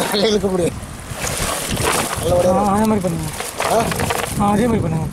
நல்லா இழுக்க முடியும் அதே மாதிரி பண்ணுங்க. ஆ அதே மாதிரி பண்ணுங்க.